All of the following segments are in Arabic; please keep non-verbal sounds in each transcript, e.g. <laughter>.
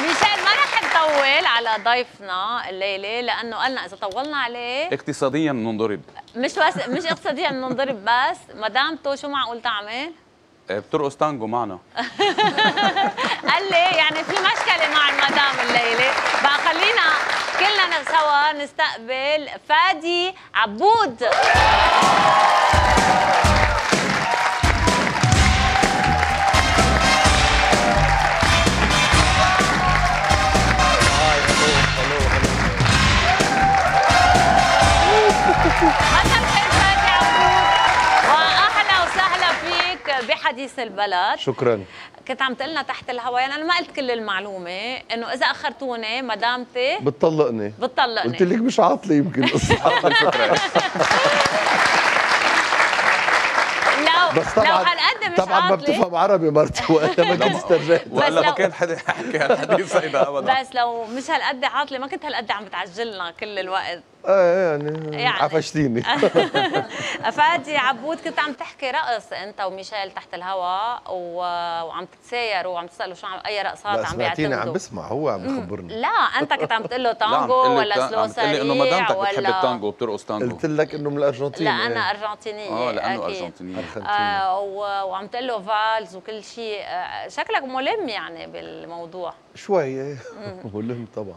ميشيل ما رح نطول على ضيفنا الليلة لأنه قالنا إذا طولنا عليه اقتصاديا ننضرب مش بس مش اقتصاديا ننضرب بس. مدامته شو معقول تعمل؟ آه، بترقص تانجو معنا. <laughs> قال لي يعني في مشكلة مع المدام الليلة. بقى خلينا كلنا سوا نستقبل فادي عبود. فيك بحديث البلد. شكرا. كنت عم تقلنا تحت الهواء. يعني أنا ما قلت كل المعلومة إنه إذا أخرتوني مدامتي بتطلقني. بتطلقني. قلت لك مش عاطلة يمكن. <laughs> لو بس طبعا لو هالقد مش طبعا ما بتفهم عربي مرتي وأنا ما <laughs> كنت استرجعت. ولا ما كان حدا يحكي هالحديث هيدا ابدا. بس لو مش هالقد عاطلة ما كنت هالقد عم بتعجلنا كل الوقت. آه يعني, يعني. عفشتيني. <laughs> <laughs> فادي عبود كنت عم تحكي رقص أنت وميشيل تحت الهواء و... وعم تتسايروا وعم تسالوا شو عم أي رقصات عم سمعتيني عم بيعتمدوا. بسمع. هو عم بخبرني لا أنت كنت عم تقول له <laughs> تانجو ولا سلو عم تقلي إنه سريع مدامتك بتحب ولا التانجو وبترقص تانجو. قلت لك إنه من الأرجنتين. لا إيه. أنا أرجنتينية آه لأنه أكيد. ارجنتيني أرجنتين. آه و- وعم تقول له فالز وكل شيء. آه شكلك ملم يعني بالموضوع. شوي ملم طبعا.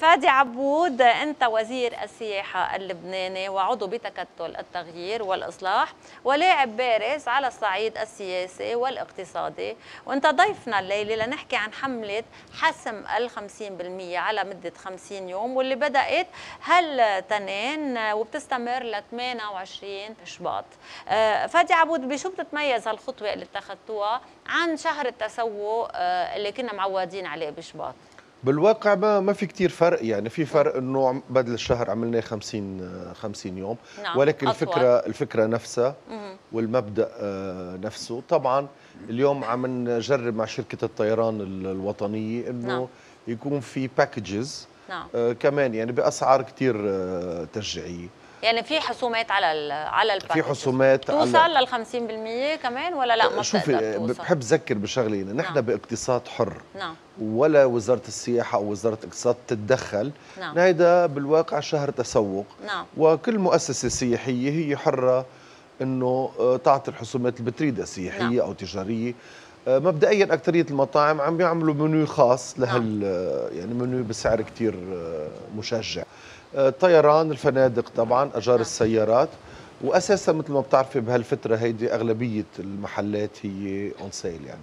فادي عبود أنت وزير السياحة اللبناني وعضو بتكتل التغيير والإصلاح ولاعب بارز على الصعيد السياسي والاقتصادي. وأنت ضيفنا الليلة لنحكي عن حملة حسم ال 50% على مدة 50 يوم واللي بدأت هالتنين وبتستمر ل 28 شباط آه، فادي عبود بشو بتتميز هالخطوة اللي اتخذتوها عن شهر التسوق آه، اللي كنا معودين عليه بشباط بالواقع ما ما في كتير فرق يعني في فرق إنه بدل الشهر عملنا 50 50 يوم نعم، ولكن أطول. الفكرة الفكرة نفسها. والمبدأ آه، نفسه طبعا اليوم عم نجرب مع شركة الطيران ال- الوطنية إنه نعم. يكون في packages نعم آه كمان يعني بأسعار كتير آه تشجيعية يعني في حسومات على ال على ال package في حسومات توصل على لل 50% كمان ولا لا؟ ما شوفي بحب ذكر بشغله نحن نعم. باقتصاد حر. نعم. ولا وزارة السياحة أو وزارة الاقتصاد تتدخل. نعم. هيدا بالواقع شهر تسوق. نعم. وكل مؤسسة سياحية هي حرة إنه آه، تعطي الحسومات اللي بتريدها سياحية نعم. أو تجارية. آه، مبدئيا أكثرية المطاعم عم بيعملوا منيو خاص لهال آه، يعني منيو بسعر كثير مشجع. الطيران الفنادق طبعا اجار. السيارات واساسا مثل ما بتعرفي بهالفترة هيدي أغلبية المحلات هي on sale يعني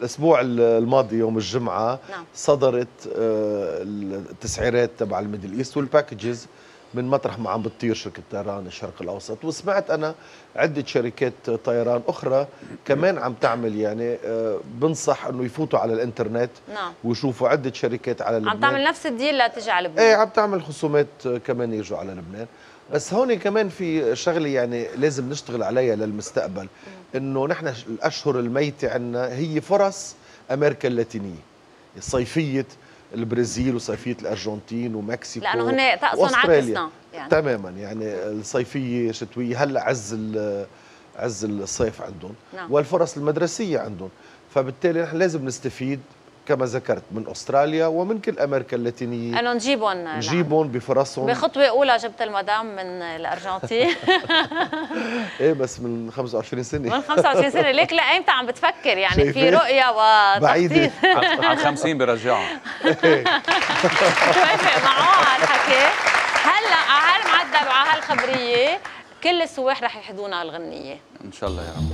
الأسبوع الماضي يوم الجمعة نعم. صدرت آه، التسعيرات تبع الميدل إيست وال packages من مطرح ما عم بتطير شركة طيران الشرق الأوسط. وسمعت أنا عدة شركات طيران أخرى كمان عم تعمل يعني آه، بنصح إنه يفوتوا على الإنترنت نعم. ويشوفوا عدة شركات على لبنان. عم تعمل نفس ال deal لتجي على إيه لبنان عم تعمل خصومات كمان يجوا على لبنان. بس هون كمان في شغلة يعني لازم نشتغل عليها للمستقبل إنه نحن الأشهر الميتة عندنا هي فرص أمريكا اللاتينية صيفية البرازيل وصيفية الأرجنتين ومكسيكو لأنه هن طقسهم. عكسنا يعني تماما يعني الصيفية شتوية هلأ عز ال- عز الصيف عندهم نعم. والفرص المدرسية عندهم فبالتالي نحن لازم نستفيد كما ذكرت من أستراليا ومن كل أمريكا اللاتينية. انه نجيبهم نجيبهم بفرصهم بخطوة أولى جبت المدام من الأرجنتين. <laughs> إيه بس من 25 سنة. من 25 سنة. ليك لأيمتى عم بتفكر يعني في شايفة؟ رؤية بعيدة. وتخطيط. على 50 برجعها توافق معه على الحكي <laughs> هلا على هالمعدل وعلى هالخبرية كل السواح رح يحضونا الغنيه إن شاء الله يا رب.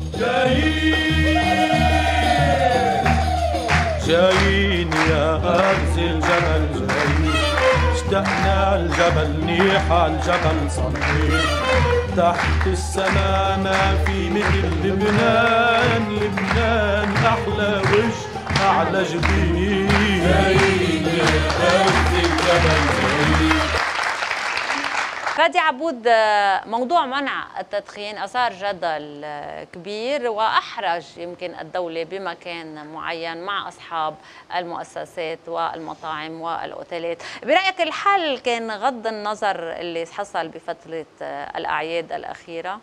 جايين يا أرز الجبل جايين. اشتقنا الجبل نيح الجبل صنعين تحت السماء ما في مثل لبنان لبنان أحلى وجه أعلى جبين. جايين يا أرز الجبل جايين. فادي عبود آه، موضوع منع التدخين أثار جدل آه، كبير وأحرج يمكن الدولة بمكان معين مع أصحاب المؤسسات والمطاعم والأوتيلات. برأيك الحل كان غض النظر اللي حصل بفترة آه، الأعياد الأخيرة؟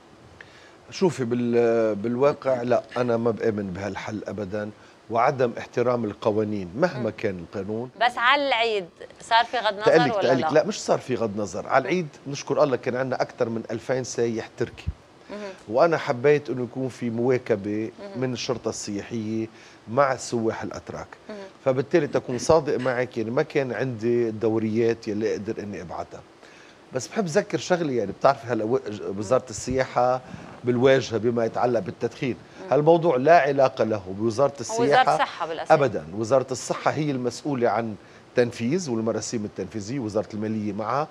شوفي بال بالواقع لا أنا ما بآمن بهالحل ابدا. وعدم احترام القوانين مهما كان القانون. بس على العيد صار في غض نظر تقلك ولا تقلك لا؟ لا مش صار في غض نظر. على العيد نشكر الله كان عندنا أكثر من 2000 سايح تركي. وأنا حبيت إنه يكون في مواكبة من الشرطة السياحية مع السواح الأتراك. فبالتالي تكون صادق معك يعني ما كان عندي الدوريات يلي أقدر إني ابعتها بس بحب ذكر شغلة يعني بتعرفي هلأ و- وزارة السياحة بالواجهة بما يتعلق بالتدخين. هالموضوع لا علاقة له بوزارة السياحة وزارة الصحة بالأساس. ابدا. وزارة الصحة هي المسؤولة عن تنفيذ والمراسيم التنفيذية وزارة المالية معها.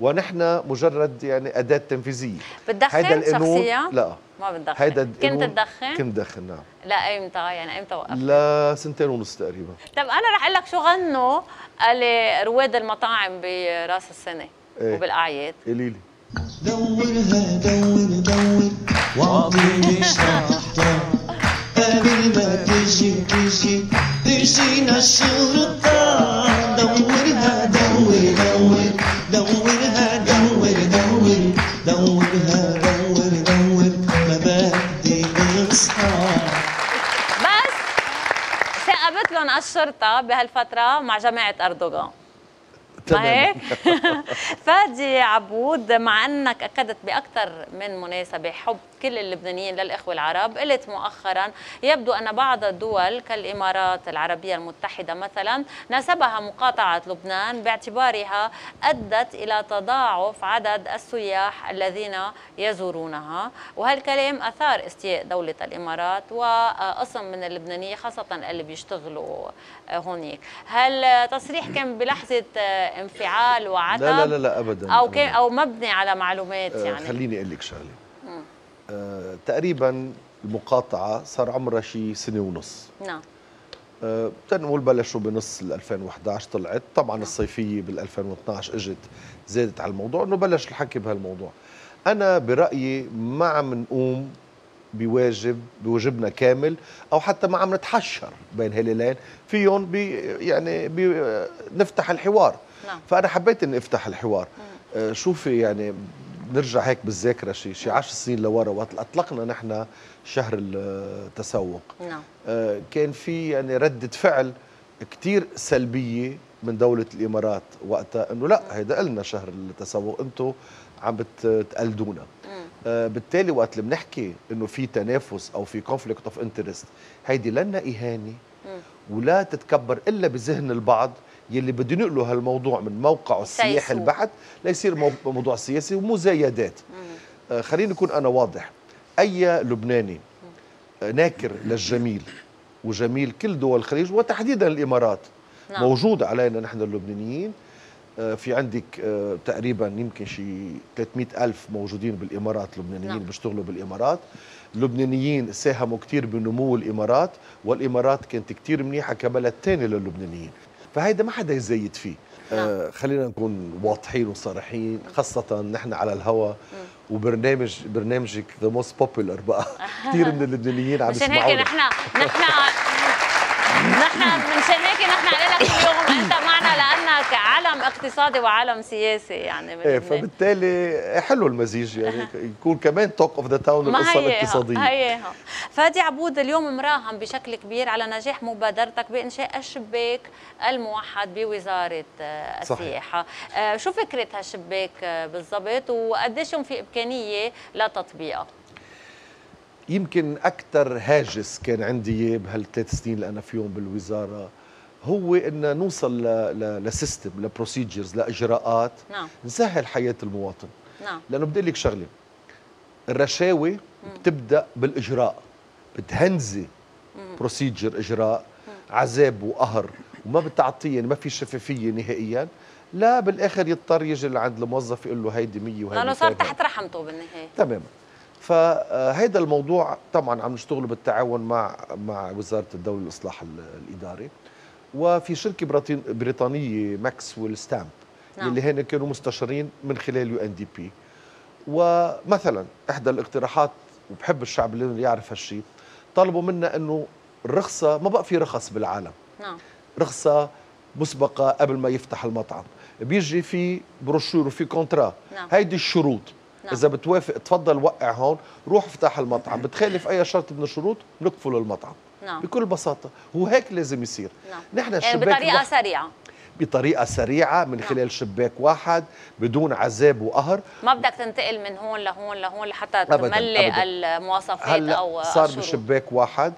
ونحن مجرد يعني أداة تنفيذية. بتدخن القانون شخصيا؟ لا. ما بتدخن. هيدا كنت تدخن؟ كنت دخن نعم. لا ايمتى يعني ايمتى وقفت؟ لا سنتين ونص تقريبا. طب أنا رح أقول لك شو غنوا قال لي رواد المطاعم براس السنة إيه. وبالأعياد. قولي لي. دورها دور دور. واعطيني شرطة قبل ما تجي تجي تجينا الشرطة دورها دور دور دورها دور دور دورها دور دور ما بدي اصحى بس ثاقبت لهم الشرطة بهالفترة مع جماعة أردوغان ما هيك؟ <laughs> فادي عبود مع أنك اكدت بأكثر من مناسبة حب كل اللبنانيين للإخوة العرب، قلت مؤخرا يبدو أن بعض الدول كالإمارات العربية المتحدة مثلا ناسبها مقاطعة لبنان باعتبارها أدت إلى تضاعف عدد السياح الذين يزورونها، وهالكلام أثار استياء دولة الإمارات وقسم من اللبنانية خاصة اللي بيشتغلوا هونيك، هل تصريح كان بلحظة انفعال وعتب لا لا لا لا أبداً. كان أو مبني على معلومات آه، يعني؟ خليني أقول لك شغلة. آه تقريبا المقاطعة صار عمرها شي سنة ونص. نعم. آه، تنقول بلشوا بنص ال 2011 طلعت. طبعا الصيفية بال 2012 إجت زادت على الموضوع إنه بلش الحكي بهالموضوع. أنا برأيي ما عم نقوم بواجب بواجبنا كامل أو حتى ما عم نتحشر بين هالليلين. فيهم بي يعني بي نفتح الحوار. نعم. فأنا حبيت إني أفتح الحوار. آه، شوفي يعني نرجع هيك بالذاكرة شي شي 10 سنين لورا وقت أطلقنا نحن شهر التسوق. نعم. آه، كان في يعني ردة فعل كتير سلبية من دولة الإمارات وقتها أنه لا هيدا قلنا شهر التسوق أنتم عم بتقلدونا آه، بالتالي وقت اللي بنحكي إنه في تنافس أو في conflict of interest هيدي لنا إهانة. ولا تتكبر إلا بذهن البعض. يلي بده ينقلوا هالموضوع من موقعه السياحي. البحت ليصير مو- موضوع سياسي ومزايدات. آه، خليني أكون أنا واضح. أي لبناني آه، ناكر للجميل وجميل كل دول الخليج وتحديدا الإمارات. نعم. موجود علينا نحن اللبنانيين. آه، في عندك آه، تقريبا يمكن شي 300 ألف موجودين بالإمارات لبنانيين نعم. بيشتغلوا بالإمارات. اللبنانيين ساهموا كتير بنمو الإمارات والإمارات كانت كتير منيحة كبلد تاني للبنانيين. فهيدا ما حدا يزيد فيه. آه خلينا نكون واضحين وصريحين خاصة نحن على الهوا وبرنامج برنامجك the most popular بقى. <laughs> كثير من اللبنانيين عم مشان هيك نحن نحن نحن <laughs> مشان هيك اقتصادي وعلم سياسي يعني إيه. فبالتالي حلو المزيج يعني يكون كمان talk of the town القصة الاقتصادية. هي فادي عبود اليوم مراهن بشكل كبير على نجاح مبادرتك بإنشاء الشباك الموحد بوزارة آه، صحيح. السياحة. آه، شو فكره هالشباك بالضبط؟ وقديش في إمكانية لتطبيقها؟ يمكن أكثر هاجس كان عندي بهالثلاث سنين اللي أنا فيهم بالوزارة. هو إن نوصل ل system ل procedures لإجراءات نعم. نسهل حياة المواطن. نعم. لأنه بدي أقول لك شغلة الرشاوي بتبدأ بالإجراء بتهنزي procedure إجراء عذاب وقهر وما بتعطيه يعني ما في شفافية نهائيا لا بالآخر يضطر يجي لعند الموظف يقول له هيدي 100 وهيدي لأنه صار 300. تحت رحمته بالنهاية. تماما. فهذا الموضوع طبعا عم نشتغل بالتعاون مع مع وزارة الدولة الاصلاح ال- الإداري. وفي شركة بريطان- بريطانية ماكسويل ستامب نعم. اللي هن كانوا مستشارين من خلال UNDP. ومثلا إحدى الاقتراحات وبحب الشعب اللي يعرف هالشيء طلبوا منا إنه الرخصه ما بقى في رخص بالعالم. نعم. رخصة مسبقة قبل ما يفتح المطعم. بيجي في بروشور وفي كونترا. نعم. هيدي الشروط. نعم. إذا بتوافق تفضل وقع هون روح افتح المطعم. بتخالف أي شرط من الشروط بنقفل المطعم. نعم. بكل بساطة. وهيك لازم يصير. نعم. نحن يعني بطريقة الواحد- سريعة. بطريقة سريعة من خلال شباك واحد بدون عذاب وقهر. ما بدك تنتقل من هون لهون لهون لحتى أبداً، تملي أبداً. المواصفات أو هلا صار الشروط. بشباك واحد.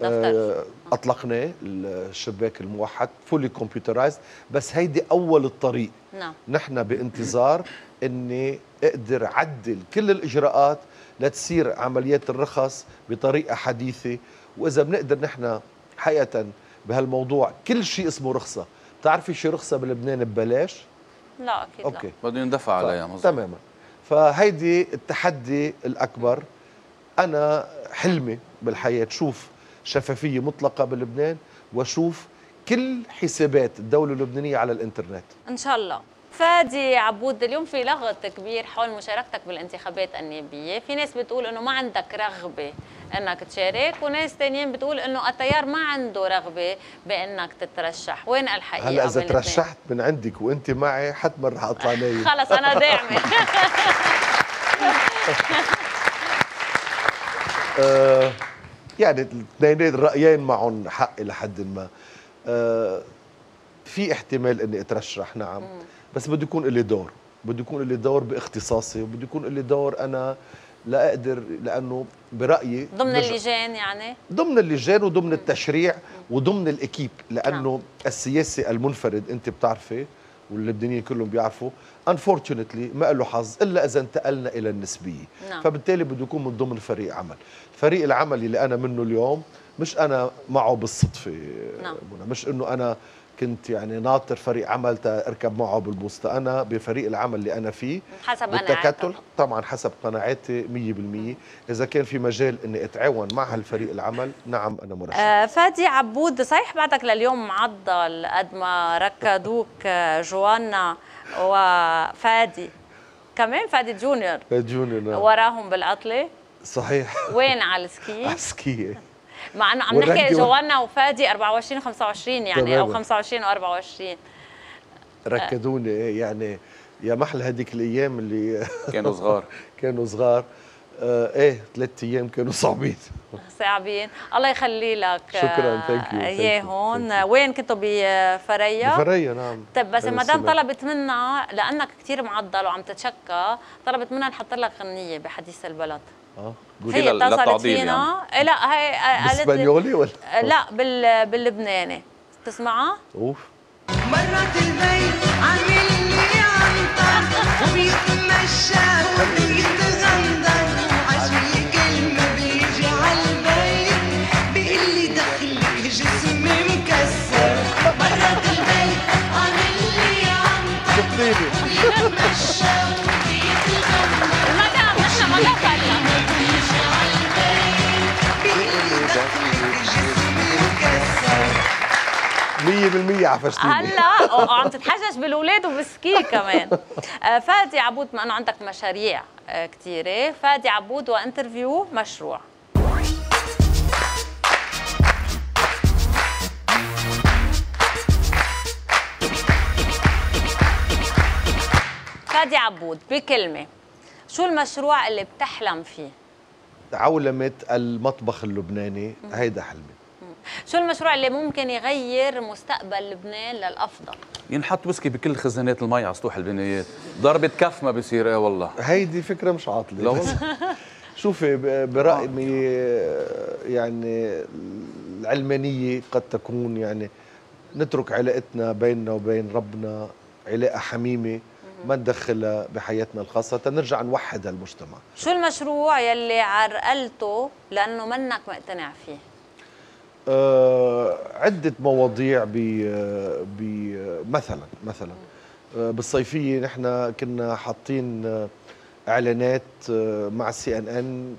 دفتر. آه، أطلقناه الشباك الموحد fully computerized بس هيدي أول الطريق. نعم. نحن بانتظار إني أقدر عدل كل الإجراءات لتصير عمليات الرخص بطريقة حديثة. وإذا بنقدر نحن حقيقة بهالموضوع كل شيء اسمه رخصة. بتعرفي شي رخصة بلبنان ببلاش؟ لا أكيد لا. أوكي. بده يندفع عليها مظبوط. تماما. فهيدي التحدي الأكبر. أنا حلمي بالحياة شوف شفافية مطلقة بلبنان واشوف كل حسابات الدولة اللبنانية على الإنترنت. إن شاء الله. فادي عبود اليوم في لغط كبير حول مشاركتك بالانتخابات النيابية. في ناس بتقول إنه ما عندك رغبة إنك تشارك وناس تانيين بتقول إنه التيار ما عنده رغبة بإنك تترشح. وين الحقيقة هلا الاثنين؟ ترشحت من عندك وأنت معي حتما رح أطلع نايم. <laughs> خلص أنا داعمة. <laughs> آه، يعني الاثنين الرايين معهم حق إلى حد ما. آه، في احتمال إني أترشح نعم. بس بده يكون لي دور بده يكون لي دور باختصاصي وبده يكون لي دور أنا لا أقدر لأنه برأيي ضمن اللجان يعني ضمن اللجان وضمن التشريع وضمن الإكيب لأنه نعم. السياسي المنفرد أنت بتعرفي واللبنانيين كلهم بيعرفوا انفورشنتلي ما له حظ إلا إذا انتقلنا إلى النسبية نعم. فبالتالي بده يكون من ضمن فريق عمل فريق العمل اللي أنا منه اليوم مش أنا معه بالصدفة نعم. مش إنه أنا كنت يعني ناطر فريق عمل تركب معه بالبوسطة. أنا بفريق العمل اللي أنا فيه حسب بالتكتل. طبعا حسب قناعاتي 100% إذا كان في مجال إني أتعاون مع هالفريق العمل نعم أنا مرشح. آه، فادي عبود صحيح بعدك لليوم معضل قد ما ركضوك آه، جوانا وفادي. كمان فادي جونيور. جوني نعم. وراهم بالعطلة. صحيح. وين؟ على السكي عسكية مع إنه عم نحكي جوانا وفادي 24 25 يعني أو تماماً. 25 و24 ركدوني يعني يا محل هذيك الأيام اللي <laughs> كانوا صغار. كانوا صغار. آه إيه ثلاث أيام كانوا صعبين. صعبين. الله يخلي لك. شكراً، thank you, اياهم thank وين كنتوا؟ بفريا؟ بفريا نعم. طيب بس السماء. طلبت منا لأنك كثير معضل وعم تتشكى طلبت منا نحط لك غنية بحديث البلد. آه. قولي هي اتصلت فينا. إيه لا هي قالت لي بالإسبانيولي ولا؟ لا بال باللبناني. تسمعها؟ أوف. مرات البيت عامل لي عنطر وبيتمشى. 100% عفشتيني. هلا وعم تتحجج بالأولاد وبسكي كمان. آه، فادي عبود ما إنه عندك مشاريع آه، كثيره فادي عبود وانترفيو مشروع. فادي عبود بكلمة شو المشروع اللي بتحلم فيه؟ عولمة المطبخ اللبناني هيدا حلمي. شو المشروع اللي ممكن يغير مستقبل لبنان للأفضل؟ ينحط ويسكي بكل خزانات المي على سطوح البنايات. ضربة كف ما بيصير إيه والله. هيدي فكرة مش عاطلة. لا بس <laughs> شوفي برأيي يعني العلمانية قد تكون يعني نترك علاقتنا بيننا وبين ربنا علاقة حميمة ما ندخلها بحياتنا الخاصة. تنرجع نوحد هالمجتمع. شو المشروع يلي عرقلته لأنه منك مقتنع فيه؟ آه، عدة مواضيع ب مثلا مثلا. آه، بالصيفية نحن كنا حاطين آه، إعلانات آه، مع CNN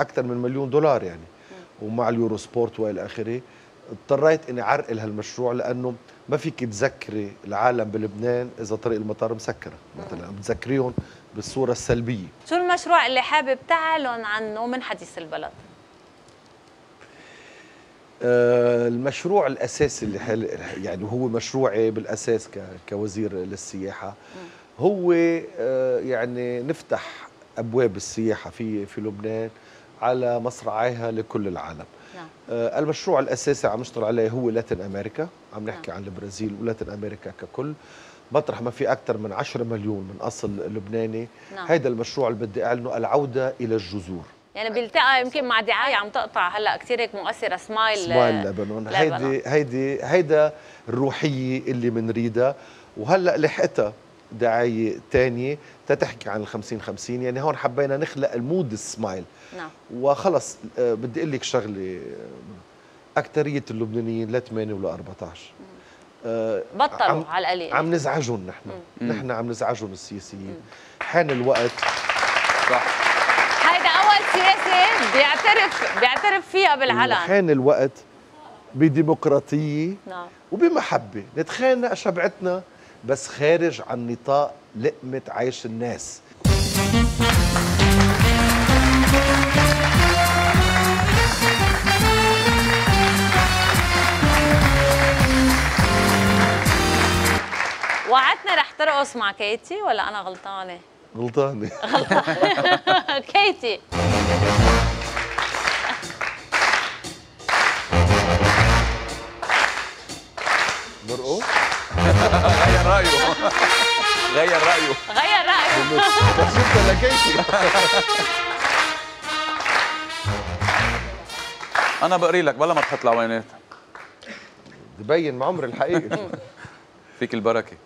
أكثر من مليون دولار يعني ومع ال Eurosport وإلى آخره. اضطريت إني عرقل هالمشروع لأنه ما فيك تذكري العالم بلبنان إذا طريق المطار مسكرة. مثلا بتذكريهم بالصورة السلبية. شو المشروع اللي حابب تعلن عنه من حديث البلد؟ آه، المشروع الأساسي اللي حل يعني هو مشروعي بالأساس ك- كوزير للسياحة. هو آه، يعني نفتح أبواب السياحة في في لبنان على مصراعيها لكل العالم. نعم. آه، المشروع الأساسي عم نشتغل عليه هو لاتين أمريكا. عم نحكي عن البرازيل ولاتين أمريكا ككل. مطرح ما في أكثر من 10 مليون من أصل لبناني. نعم. هيدا المشروع اللي بدي أعلنه العودة إلى الجذور. يعني بيلتقى يمكن مع دعاية عم تقطع هلأ كثير هيك مؤثرة. smile smile لبنان. لبنان. هيدي هيدي هيدا الروحية اللي بنريدها وهلأ لحقتها دعاية تانية تتحكي عن ال 50 50 يعني هون حبينا نخلق ال mood ال smile. نعم. وخلص آه، بدي أقول لك شغلة آه، اكثريه اللبنانيين لا 8 ولا 14 آه، بطلوا عم- على القليل. عم نزعجهم نحن. نحن عم نزعجهم السياسيين. حان الوقت. صح. هيدا أول سياسة بيعترف بيعترف فيها بالعلن حان الوقت بديمقراطية نعم. وبمحبة. نتخانق شبعتنا بس خارج عن نطاق لقمة عيش الناس. وعدتنا رح ترقص مع كيتي ولا أنا غلطانة؟ غلطانة. <laughs> كيتي. مرقوا غير رأيه. غير رأيه. غير رأيه. شفتها لكيتي أنا بقري لك بلا ما تحط العوينات ببين مع عمر الحقيقي. فيك البركة.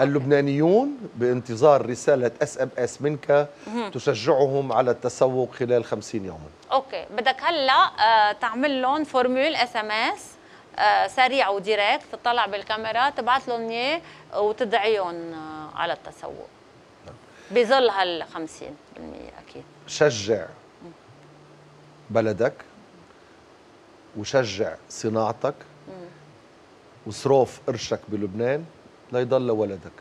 اللبنانيون بانتظار رسالة SMS منك تشجعهم على التسوق خلال 50 يوما. okay. بدك هلا آه تعمل لهم formule SMS سريع و direct تطلع بالكاميرا تبعث لهم إياه وتدعيهم آه على التسوق. بظل هال 50% أكيد. شجع بلدك وشجع صناعتك وصروف قرشك بلبنان. لا يضل ولدك.